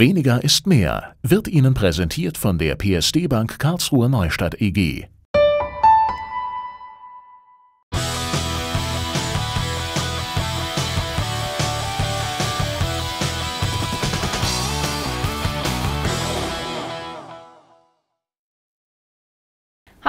Weniger ist mehr wird Ihnen präsentiert von der PSD Bank Karlsruhe Neustadt EG.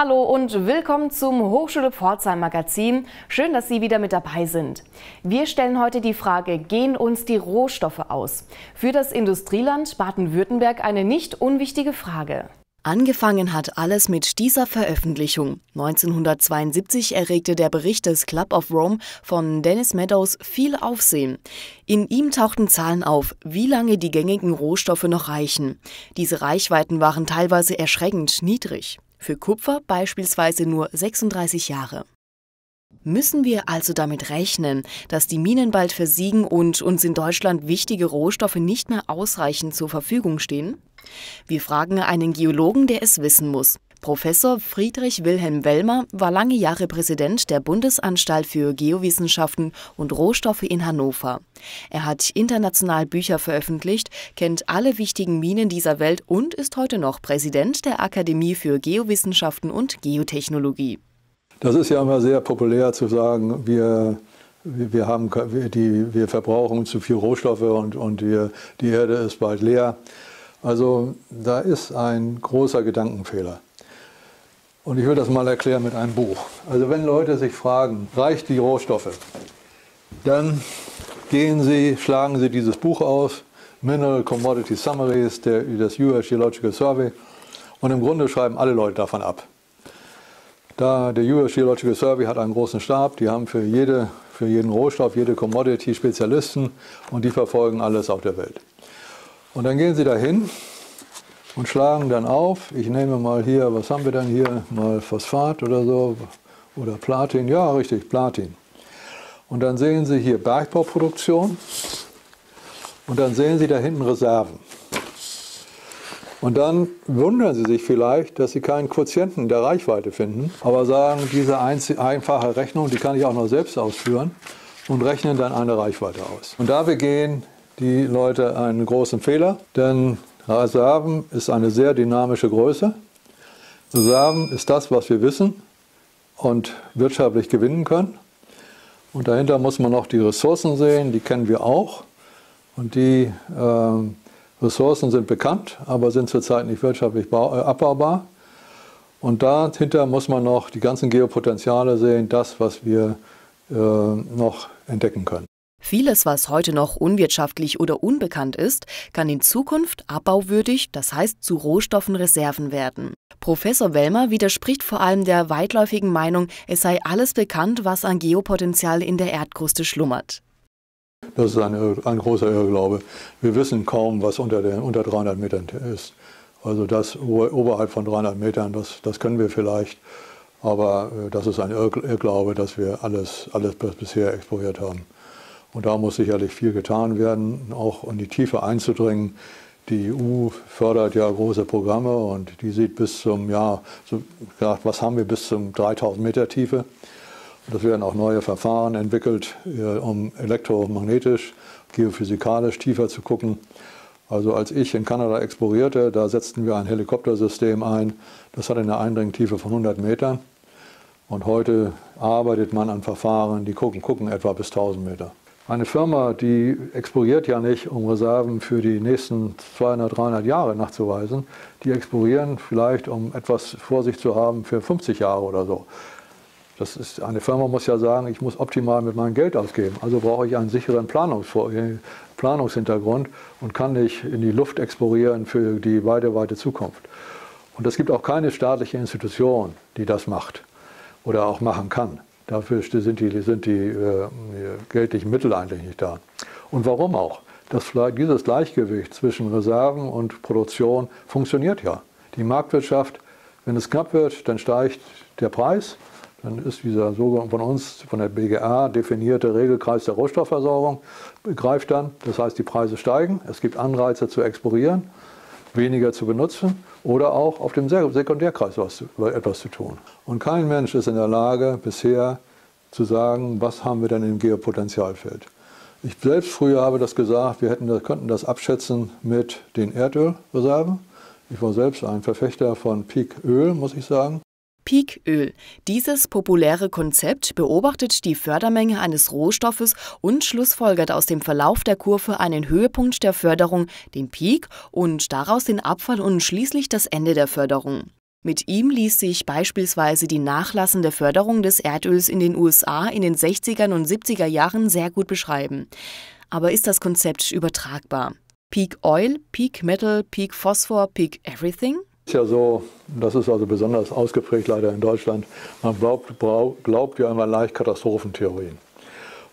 Hallo und willkommen zum Hochschule Pforzheim Magazin. Schön, dass Sie wieder mit dabei sind. Wir stellen heute die Frage, gehen uns die Rohstoffe aus? Für das Industrieland Baden-Württemberg eine nicht unwichtige Frage. Angefangen hat alles mit dieser Veröffentlichung. 1972 erregte der Bericht des Club of Rome von Dennis Meadows viel Aufsehen. In ihm tauchten Zahlen auf, wie lange die gängigen Rohstoffe noch reichen. Diese Reichweiten waren teilweise erschreckend niedrig für Kupfer beispielsweise nur 36 Jahre. Müssen wir also damit rechnen, dass die Minen bald versiegen und uns in Deutschland wichtige Rohstoffe nicht mehr ausreichend zur Verfügung stehen? Wir fragen einen Geologen, der es wissen muss. Professor Friedrich Wilhelm Wellmer war lange Jahre Präsident der Bundesanstalt für Geowissenschaften und Rohstoffe in Hannover. Er hat international Bücher veröffentlicht, kennt alle wichtigen Minen dieser Welt und ist heute noch Präsident der Akademie für Geowissenschaften und Geotechnologie. Das ist ja immer sehr populär zu sagen, wir wir, haben, die, wir verbrauchen zu viel Rohstoffe und, und wir, die Erde ist bald leer. Also da ist ein großer Gedankenfehler. Und ich will das mal erklären mit einem Buch. Also wenn Leute sich fragen, reicht die Rohstoffe, dann gehen sie, schlagen sie dieses Buch auf, Mineral Commodity Summaries, der, das US Geological Survey, und im Grunde schreiben alle Leute davon ab. Da der US Geological Survey hat einen großen Stab, die haben für, jede, für jeden Rohstoff, jede Commodity Spezialisten und die verfolgen alles auf der Welt. Und dann gehen sie dahin und schlagen dann auf. Ich nehme mal hier, was haben wir denn hier? Mal Phosphat oder so oder Platin. Ja, richtig, Platin. Und dann sehen Sie hier Bergbauproduktion und dann sehen Sie da hinten Reserven. Und dann wundern Sie sich vielleicht, dass Sie keinen Quotienten der Reichweite finden, aber sagen, diese einfache Rechnung, die kann ich auch noch selbst ausführen und rechnen dann eine Reichweite aus. Und da begehen die Leute einen großen Fehler, denn Reserven ist eine sehr dynamische Größe. Reserven ist das, was wir wissen und wirtschaftlich gewinnen können. Und dahinter muss man noch die Ressourcen sehen, die kennen wir auch. Und die äh, Ressourcen sind bekannt, aber sind zurzeit nicht wirtschaftlich äh, abbaubar. Und dahinter muss man noch die ganzen Geopotenziale sehen, das, was wir äh, noch entdecken können. Vieles, was heute noch unwirtschaftlich oder unbekannt ist, kann in Zukunft abbauwürdig, das heißt zu Rohstoffen Reserven werden. Professor Wellmer widerspricht vor allem der weitläufigen Meinung, es sei alles bekannt, was an Geopotenzial in der Erdkruste schlummert. Das ist ein, ein großer Irrglaube. Wir wissen kaum, was unter, den, unter 300 Metern ist. Also das oberhalb von 300 Metern, das, das können wir vielleicht. Aber äh, das ist ein Irrglaube, dass wir alles, alles bisher exploriert haben. Und da muss sicherlich viel getan werden, auch in die Tiefe einzudringen. Die EU fördert ja große Programme und die sieht bis zum, ja, so gesagt, was haben wir bis zum 3000 Meter Tiefe. Und es werden auch neue Verfahren entwickelt, äh, um elektromagnetisch, geophysikalisch tiefer zu gucken. Also als ich in Kanada explorierte, da setzten wir ein Helikoptersystem ein. Das hat eine Eindringtiefe von 100 Metern. Und heute arbeitet man an Verfahren, die gucken, gucken etwa bis 1000 Meter. Eine Firma, die exploriert ja nicht, um Reserven für die nächsten 200, 300 Jahre nachzuweisen. Die explorieren vielleicht, um etwas vor sich zu haben für 50 Jahre oder so. Das ist, eine Firma muss ja sagen, ich muss optimal mit meinem Geld ausgeben. Also brauche ich einen sicheren Planungs Planungshintergrund und kann nicht in die Luft explorieren für die weite, weite Zukunft. Und es gibt auch keine staatliche Institution, die das macht oder auch machen kann. Dafür sind die, sind die äh, geldlichen Mittel eigentlich nicht da. Und warum auch? Das, dieses Gleichgewicht zwischen Reserven und Produktion funktioniert ja. Die Marktwirtschaft, wenn es knapp wird, dann steigt der Preis. Dann ist dieser so von uns, von der BGA definierte Regelkreis der Rohstoffversorgung, greift dann. Das heißt, die Preise steigen. Es gibt Anreize zu exportieren weniger zu benutzen oder auch auf dem Sekundärkreis was, etwas zu tun. Und kein Mensch ist in der Lage, bisher zu sagen, was haben wir denn im Geopotenzialfeld. Ich selbst früher habe das gesagt, wir hätten, könnten das abschätzen mit den Erdölreserven. Ich war selbst ein Verfechter von Peak-Öl, muss ich sagen. Peak-Öl. Dieses populäre Konzept beobachtet die Fördermenge eines Rohstoffes und schlussfolgert aus dem Verlauf der Kurve einen Höhepunkt der Förderung, den Peak, und daraus den Abfall und schließlich das Ende der Förderung. Mit ihm ließ sich beispielsweise die nachlassende Förderung des Erdöls in den USA in den 60er und 70er Jahren sehr gut beschreiben. Aber ist das Konzept übertragbar? Peak Oil, Peak Metal, Peak Phosphor, Peak Everything? Ist ja so, das ist also besonders ausgeprägt leider in Deutschland, man glaubt, glaubt ja immer leicht Katastrophentheorien.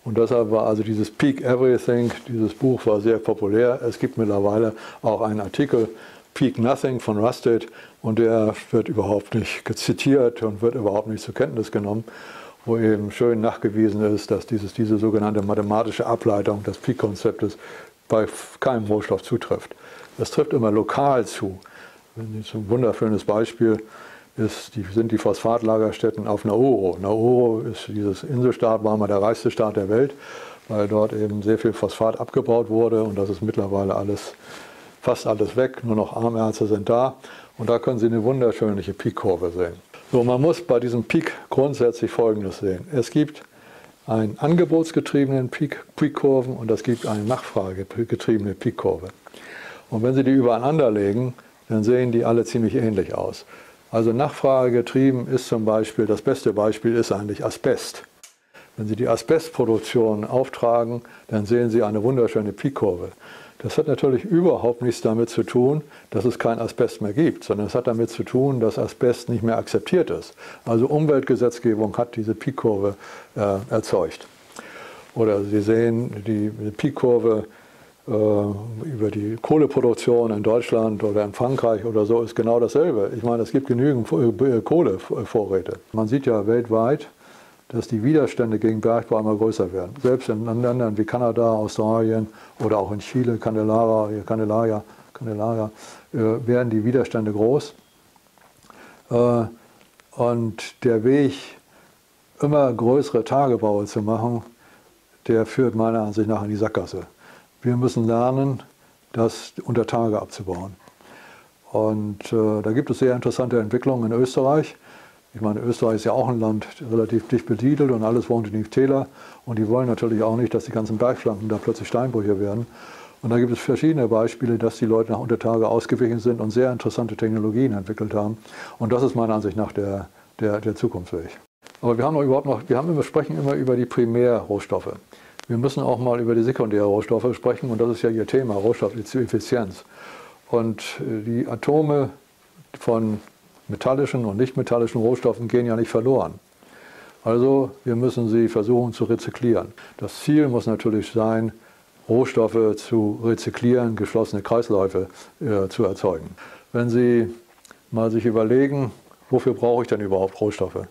Und deshalb war also dieses Peak Everything, dieses Buch war sehr populär. Es gibt mittlerweile auch einen Artikel, Peak Nothing von Rusted, und der wird überhaupt nicht zitiert und wird überhaupt nicht zur Kenntnis genommen, wo eben schön nachgewiesen ist, dass dieses, diese sogenannte mathematische Ableitung des Peak-Konzeptes bei keinem Rohstoff zutrifft. Das trifft immer lokal zu. Ein wunderschönes Beispiel ist, die, sind die Phosphatlagerstätten auf Nauru. Nauru ist dieses Inselstaat, war mal der reichste Staat der Welt, weil dort eben sehr viel Phosphat abgebaut wurde und das ist mittlerweile alles, fast alles weg, nur noch Armerze sind da. Und da können Sie eine wunderschöne Peak-Kurve sehen. So, man muss bei diesem Peak grundsätzlich Folgendes sehen. Es gibt einen angebotsgetriebenen Peak-Kurven und es gibt eine nachfragegetriebene Peak-Kurve. Und wenn Sie die übereinander legen, dann sehen die alle ziemlich ähnlich aus. Also nachfragegetrieben ist zum Beispiel, das beste Beispiel ist eigentlich Asbest. Wenn Sie die Asbestproduktion auftragen, dann sehen Sie eine wunderschöne Peak-Kurve. Das hat natürlich überhaupt nichts damit zu tun, dass es kein Asbest mehr gibt, sondern es hat damit zu tun, dass Asbest nicht mehr akzeptiert ist. Also Umweltgesetzgebung hat diese Peak-Kurve äh, erzeugt. Oder Sie sehen die Peak-Kurve äh, über die Kohleproduktion in Deutschland oder in Frankreich oder so ist genau dasselbe. Ich meine, es gibt genügend äh, Kohlevorräte. Man sieht ja weltweit, dass die Widerstände gegen Bergbau immer größer werden. Selbst in Ländern wie Kanada, Australien oder auch in Chile, Candelaria, Candelaria, Candelaria äh, werden die Widerstände groß. und der Weg, immer größere Tagebaue zu machen, der führt meiner Ansicht nach in die Sackgasse. Wir müssen lernen, das unter Tage abzubauen. Und äh, da gibt es sehr interessante Entwicklungen in Österreich. Ich meine, Österreich ist ja auch ein Land relativ dicht besiedelt und alles wohnt in die Täler. Und die wollen natürlich auch nicht, dass die ganzen Bergflanken da plötzlich Steinbrüche werden. Und da gibt es verschiedene Beispiele, dass die Leute nach Untertage ausgewichen sind und sehr interessante Technologien entwickelt haben. Und das ist meiner Ansicht nach der, der, der Zukunftsweg. Aber wir haben noch überhaupt noch, wir haben immer, sprechen immer über die Primärrohstoffe. Wir müssen auch mal über die sekundären Rohstoffe sprechen und das ist ja Ihr Thema, Rohstoffeffizienz. Und äh, die Atome von metallischen und nichtmetallischen Rohstoffen gehen ja nicht verloren. Also wir müssen sie versuchen zu rezyklieren. Das Ziel muss natürlich sein, Rohstoffe zu rezyklieren, geschlossene Kreisläufe äh, zu erzeugen. Wenn Sie mal sich überlegen, wofür brauche ich denn überhaupt Rohstoffe?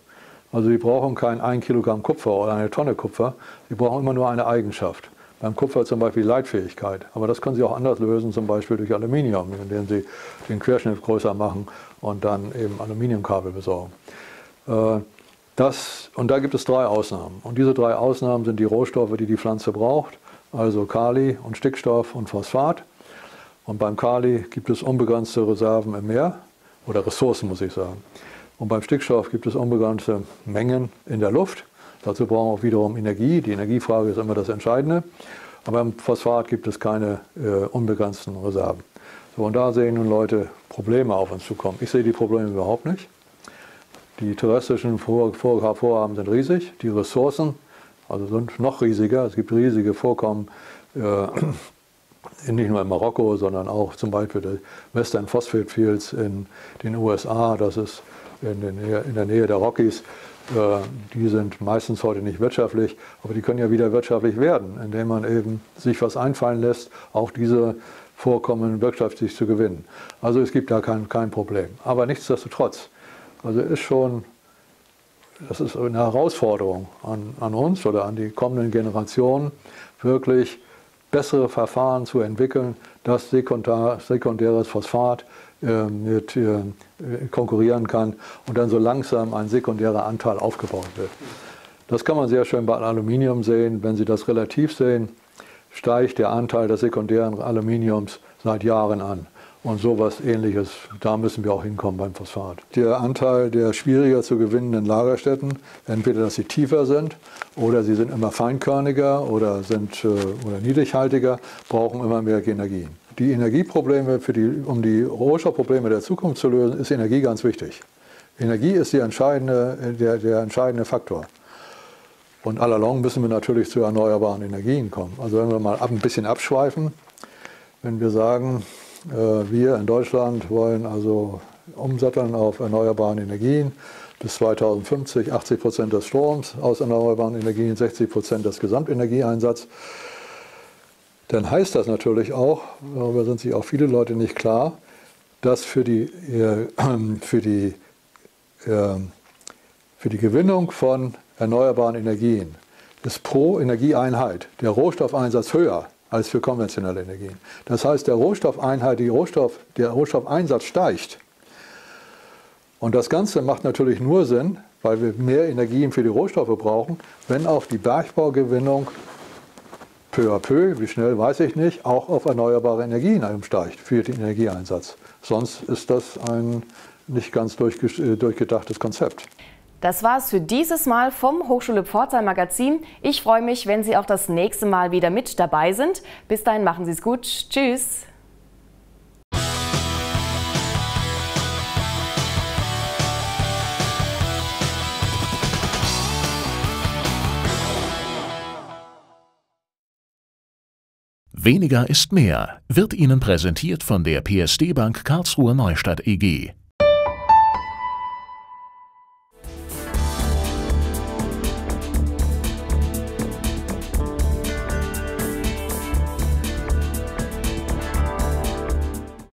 Also Sie brauchen kein 1 Kilogramm Kupfer oder eine Tonne Kupfer, Sie brauchen immer nur eine Eigenschaft. Beim Kupfer zum Beispiel Leitfähigkeit. Aber das können Sie auch anders lösen, zum Beispiel durch Aluminium, indem Sie den Querschnitt größer machen und dann eben Aluminiumkabel besorgen. Äh, das, und da gibt es drei Ausnahmen. Und diese drei Ausnahmen sind die Rohstoffe, die die Pflanze braucht, also Kali und Stickstoff und Phosphat. Und beim Kali gibt es unbegrenzte Reserven im Meer oder Ressourcen, muss ich sagen. Und beim Stickstoff gibt es unbegrenzte Mengen in der Luft. Dazu brauchen wir auch wiederum Energie. Die Energiefrage ist immer das Entscheidende. Aber beim Phosphat gibt es keine äh, unbegrenzten Reserven. So, und da sehen nun Leute Probleme auf uns zukommen. Ich sehe die Probleme überhaupt nicht. Die terrestrischen Vor Vor Vorhaben sind riesig. Die Ressourcen also sind noch riesiger. Es gibt riesige Vorkommen, äh, nicht nur in Marokko, sondern auch zum Beispiel die Western Phosphate Fields in den USA. Das ist in der Nähe, in der, Nähe der Rockies, äh, die sind meistens heute nicht wirtschaftlich, aber die können ja wieder wirtschaftlich werden, indem man eben sich was einfallen lässt, auch diese Vorkommen wirtschaftlich zu gewinnen. Also es gibt da kein, kein Problem. Aber nichtsdestotrotz, also ist schon, das ist eine Herausforderung an, an uns oder an die kommenden Generationen, wirklich bessere Verfahren zu entwickeln, dass sekundär, sekundäres Phosphat äh, mit, äh, konkurrieren kann und dann so langsam ein sekundärer Anteil aufgebaut wird. Das kann man sehr schön bei Aluminium sehen. Wenn Sie das relativ sehen, steigt der Anteil des sekundären Aluminiums seit Jahren an. Und sowas ähnliches, da müssen wir auch hinkommen beim Phosphat. Der Anteil der schwieriger zu gewinnenden Lagerstätten, entweder dass sie tiefer sind oder sie sind immer feinkörniger oder, sind, äh, oder niedrighaltiger, brauchen immer mehr Energien. Die Energieprobleme, für die, um die Rohstoffprobleme der Zukunft zu lösen, ist Energie ganz wichtig. Energie ist entscheidende, der, der entscheidende Faktor. Und allalong müssen wir natürlich zu erneuerbaren Energien kommen. Also wenn wir mal ein bisschen abschweifen, wenn wir sagen, wir in Deutschland wollen also umsatteln auf erneuerbaren Energien. Bis 2050 80 Prozent des Stroms aus erneuerbaren Energien, 60 Prozent des Gesamtenergieeinsatzes. Dann heißt das natürlich auch, darüber sind sich auch viele Leute nicht klar, dass für die, äh, für die, äh, für die Gewinnung von erneuerbaren Energien ist pro Energieeinheit der Rohstoffeinsatz höher als für konventionelle Energien. Das heißt, der Rohstoffeinheit, die Rohstoff, der Rohstoffeinsatz steigt. Und das Ganze macht natürlich nur Sinn, weil wir mehr Energien für die Rohstoffe brauchen, wenn auch die Bergbaugewinnung peu à peu, wie schnell weiß ich nicht, auch auf erneuerbare Energien umsteigt für den Energieeinsatz. Sonst ist das ein nicht ganz durchgedachtes Konzept. Das war es für dieses Mal vom Hochschule Pforzheim Magazin. Ich freue mich, wenn Sie auch das nächste Mal wieder mit dabei sind. Bis dahin machen Sie es gut. Tschüss. Weniger ist mehr wird Ihnen präsentiert von der PSD Bank Karlsruhe Neustadt EG.